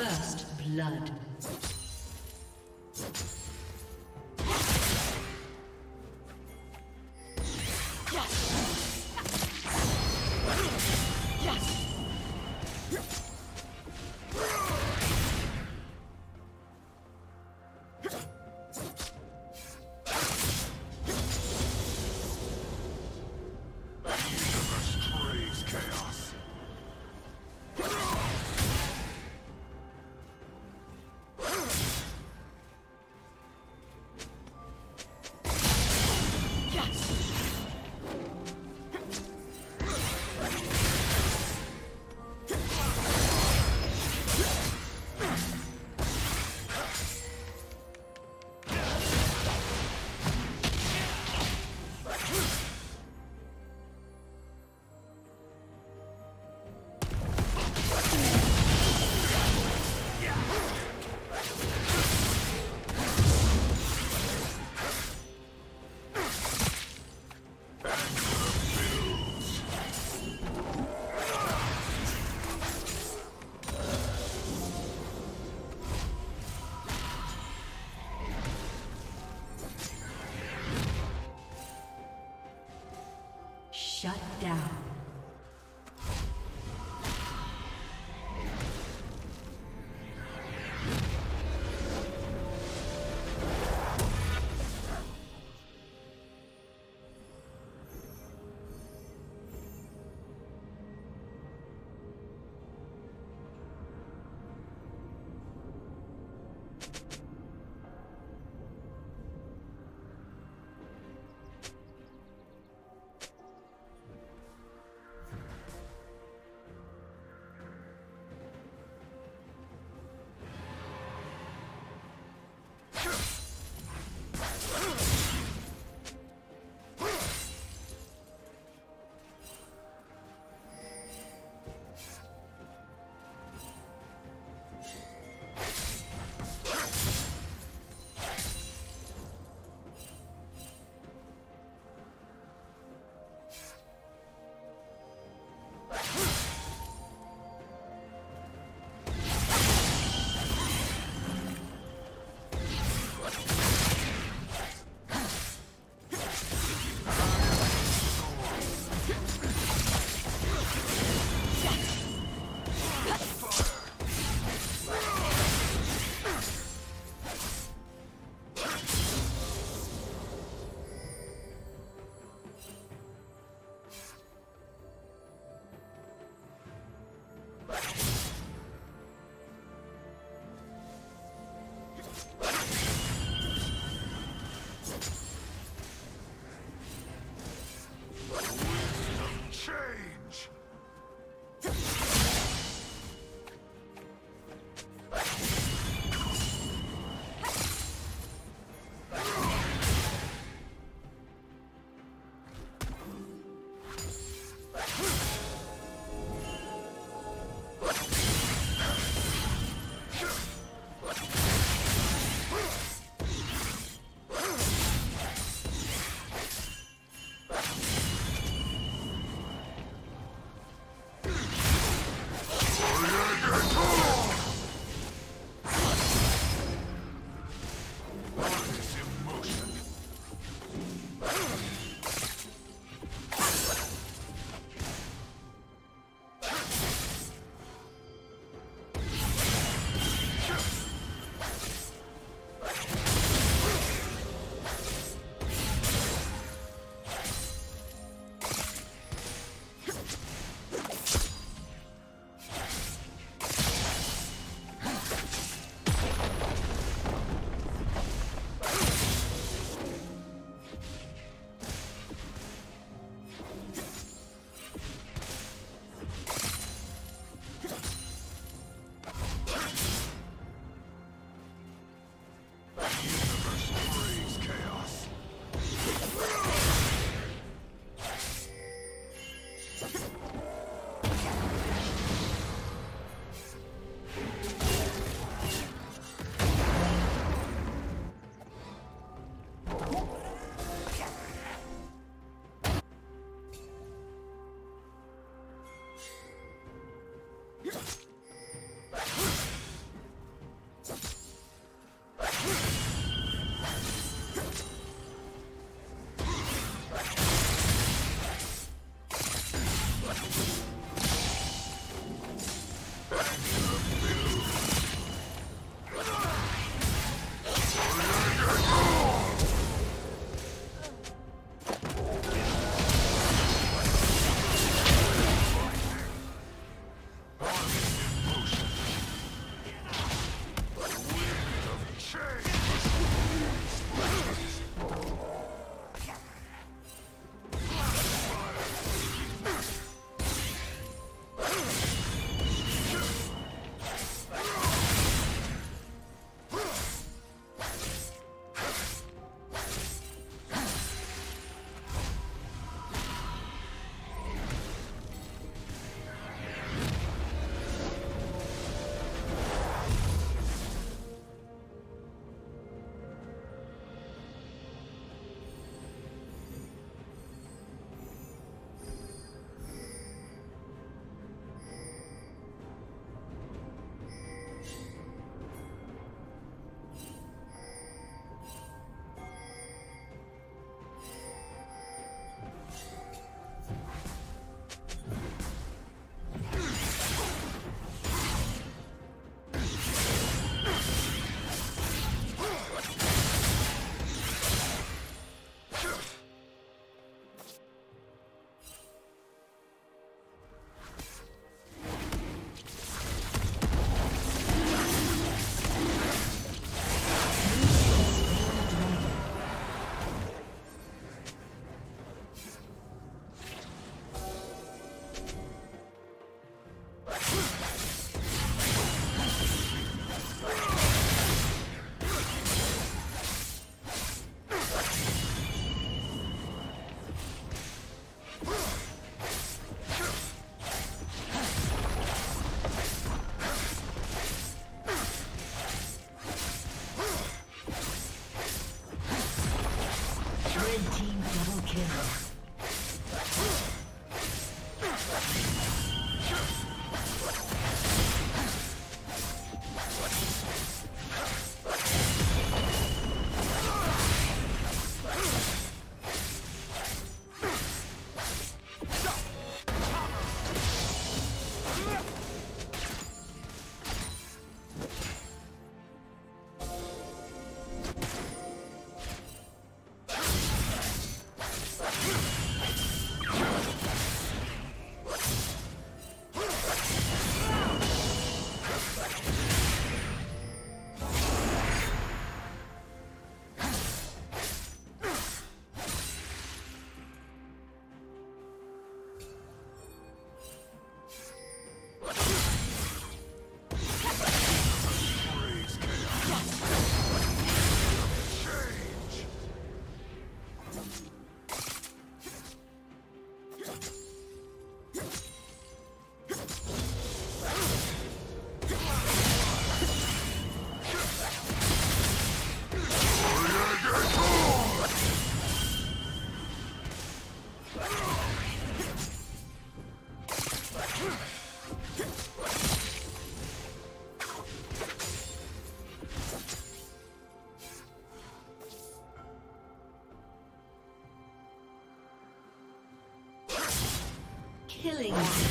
First blood.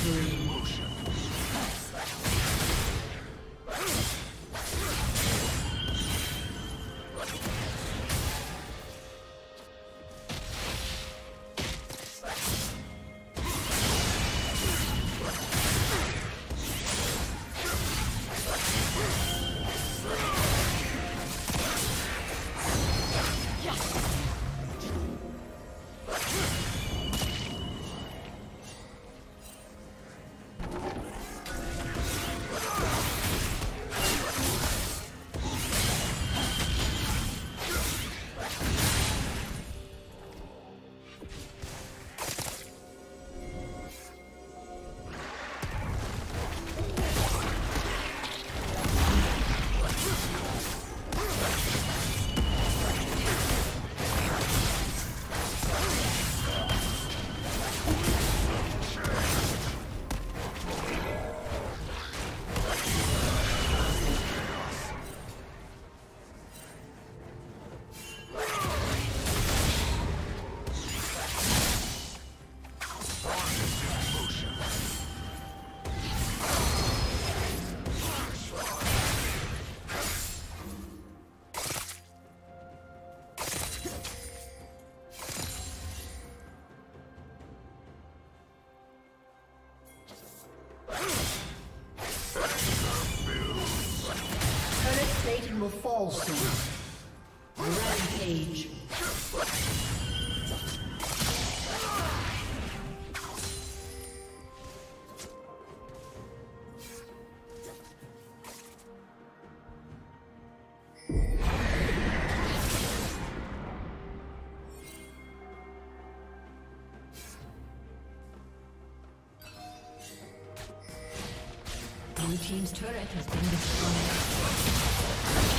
Will fall soon. Rampage. Blue Team's turret has been destroyed.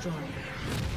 destroyed.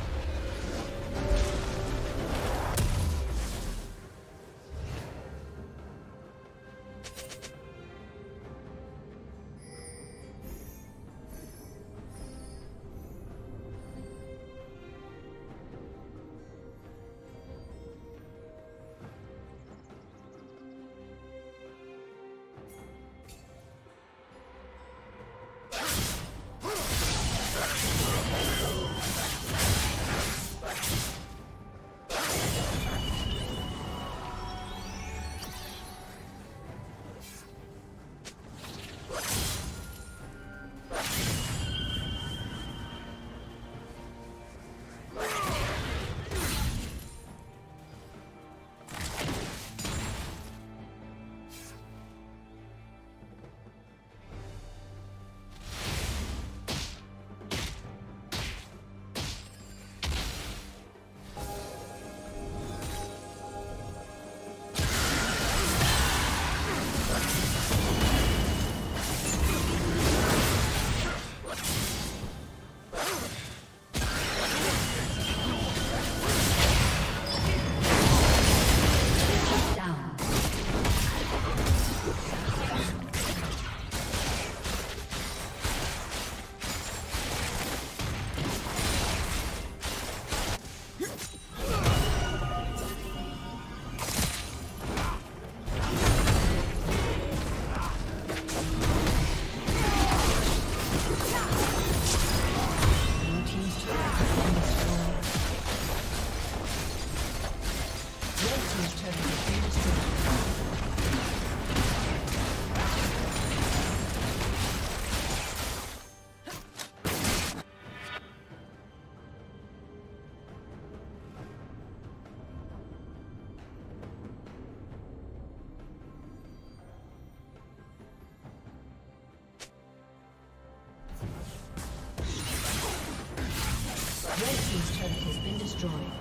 Forest.